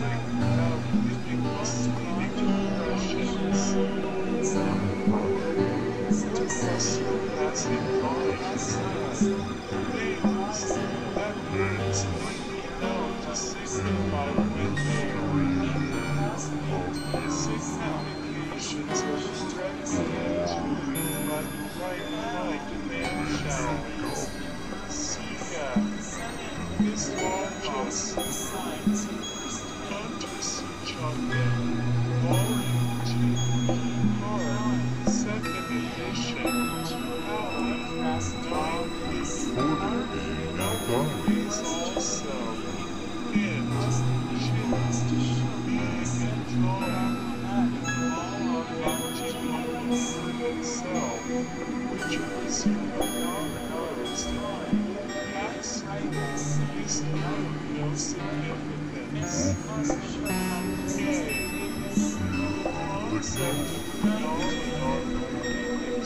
Thank you. Yeah.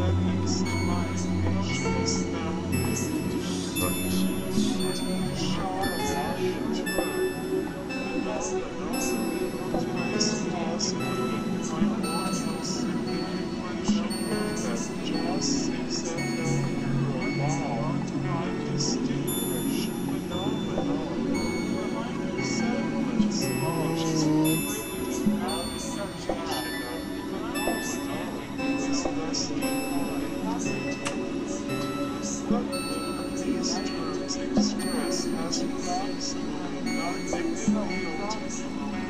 seven. Thank you.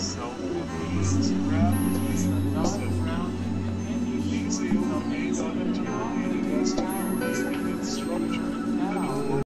so yourself at least round, not round, anything so amazing to the August structure.